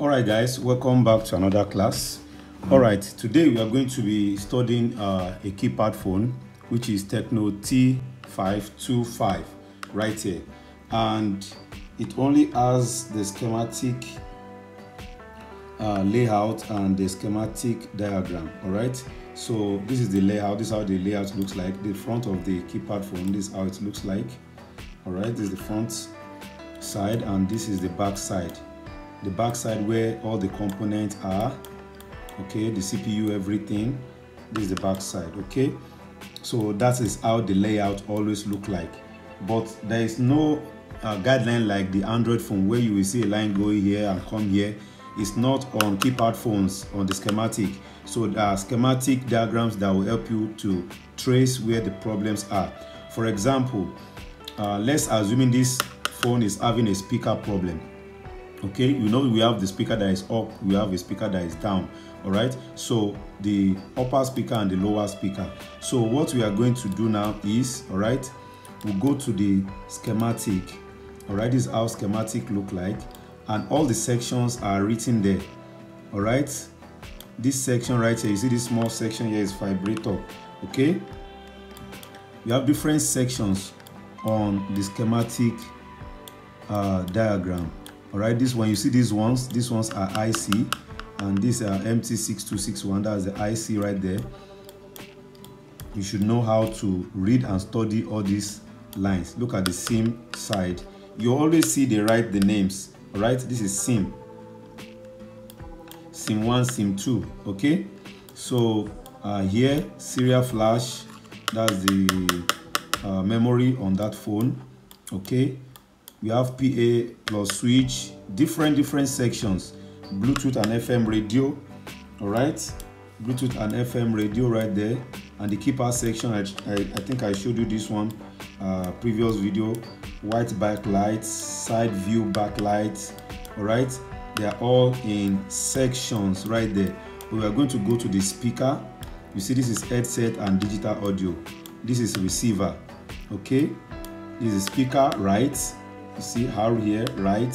all right guys welcome back to another class. All right today we are going to be studying uh, a keypad phone which is Tecno T525 right here. And it only has the schematic uh, layout and the schematic diagram all right? So this is the layout this is how the layout looks like. The front of the keypad phone this is how it looks like all right? This is the front side and this is the back side the back side where all the components are okay the cpu everything this is the back side okay? So that is how the layout always look like. But there is no uh, guideline like the android phone where you will see a line going here and come here. It's not on keypad phones on the schematic. So there are schematic diagrams that will help you to trace where the problems are. For example uh, let's assuming this phone is having a speaker problem okay you know we have the speaker that is up we have a speaker that is down all right? So the upper speaker and the lower speaker. So what we are going to do now is all right we'll go to the schematic all right? This is how schematic look like and all the sections are written there all right? This section right here you see this small section here is vibrator okay? You have different sections on the schematic uh, diagram all right this one you see these ones these ones are IC and these are MT6261 that's the IC right there. You should know how to read and study all these lines. Look at the SIM side. You always see they write the names all right? This is SIM SIM 1 SIM 2 okay? So uh, here serial flash that's the uh, memory on that phone okay we have PA plus switch, different different sections, Bluetooth and FM radio, all right, Bluetooth and FM radio right there, and the keypad section. I, I, I think I showed you this one, uh, previous video, white backlights, side view backlights, all right. They are all in sections right there. We are going to go to the speaker. You see, this is headset and digital audio. This is receiver, okay. This is speaker right you see how here right?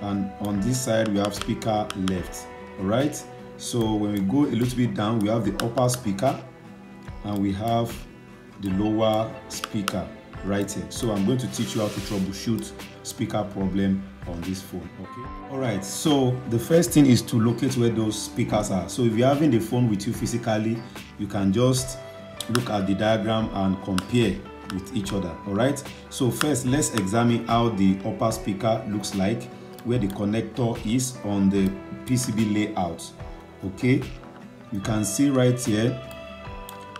And on this side we have speaker left all right? So when we go a little bit down we have the upper speaker and we have the lower speaker right here. So i'm going to teach you how to troubleshoot speaker problem on this phone okay? All right so the first thing is to locate where those speakers are. So if you're having the phone with you physically you can just look at the diagram and compare with each other all right? So first let's examine how the upper speaker looks like where the connector is on the PCB layout okay? You can see right here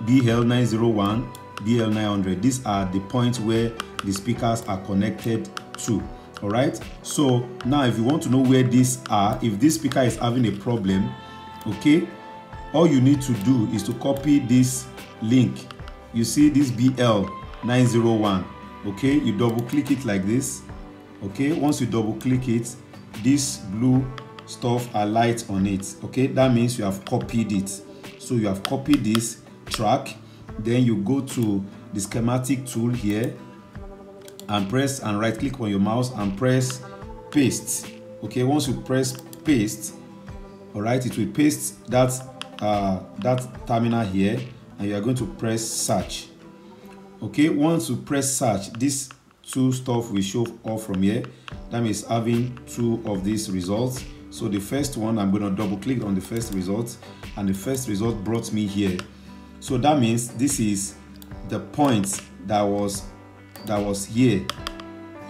BL901 BL900 these are the points where the speakers are connected to all right? So now if you want to know where these are if this speaker is having a problem okay all you need to do is to copy this link. You see this BL 901 okay you double click it like this. Okay once you double click it this blue stuff are light on it. Okay that means you have copied it. So you have copied this track. Then you go to the schematic tool here and press and right click on your mouse and press paste. Okay once you press paste all right it will paste that uh, that terminal here and you are going to press search okay once you press search this two stuff will show up from here. That means having two of these results. So the first one i'm going to double click on the first result and the first result brought me here. So that means this is the point that was that was here.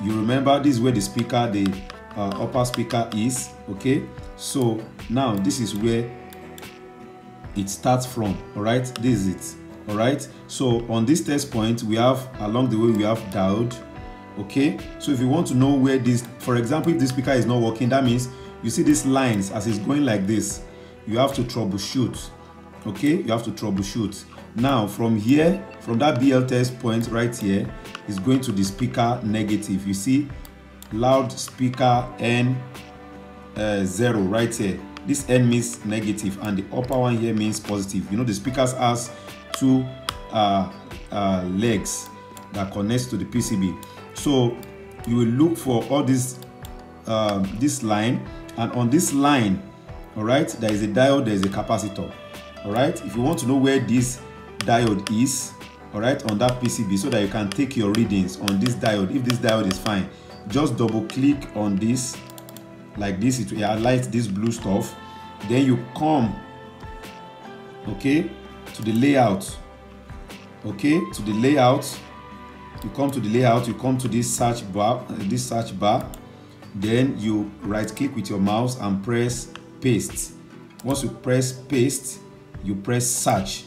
You remember this is where the speaker the uh, upper speaker is okay? So now this is where it starts from all right? This is it all right? So on this test point we have along the way we have diode okay? So if you want to know where this for example if this speaker is not working that means you see these lines as it's going like this. You have to troubleshoot okay? You have to troubleshoot. Now from here from that bl test point right here is going to the speaker negative. You see loud speaker n uh, zero right here. This n means negative and the upper one here means positive. You know the speakers has two uh, uh, legs that connects to the PCB. So you will look for all this um, this line and on this line all right there is a diode there is a capacitor all right if you want to know where this diode is all right on that pcb so that you can take your readings on this diode if this diode is fine just double click on this like this it will highlight this blue stuff then you come okay to the layout. Okay to the layout. You come to the layout you come to this search bar uh, this search bar. Then you right click with your mouse and press paste. Once you press paste you press search.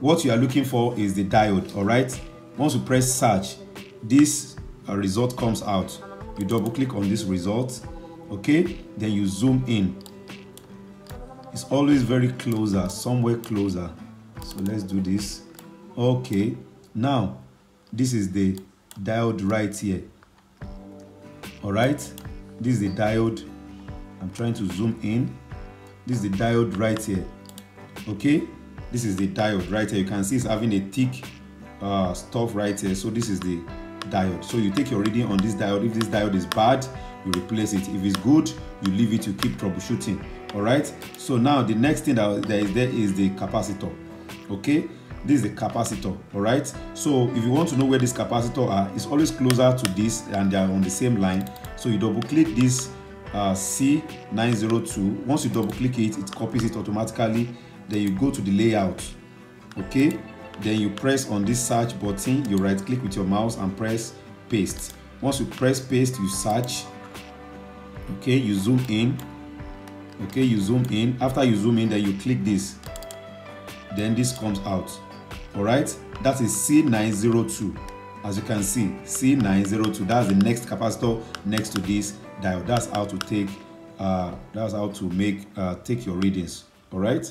What you are looking for is the diode all right? Once you press search this uh, result comes out. You double click on this result okay? Then you zoom in. It's always very closer somewhere closer so let's do this. Okay now this is the diode right here. All right? This is the diode. I'm trying to zoom in. This is the diode right here. Okay? This is the diode right here. You can see it's having a thick uh, stuff right here. So this is the diode. So you take your reading on this diode. If this diode is bad you replace it. If it's good you leave it you keep troubleshooting. All right? So now the next thing that, that is there is the capacitor okay? This is the capacitor all right? So if you want to know where this capacitor are it's always closer to this and they are on the same line. So you double click this uh, C902 once you double click it it copies it automatically. Then you go to the layout okay? Then you press on this search button. You right click with your mouse and press paste. Once you press paste you search okay? You zoom in okay? You zoom in. After you zoom in then you click this then this comes out. All right? That is c902 as you can see c902 that's the next capacitor next to this diode. That's how to take uh that's how to make uh take your readings. All right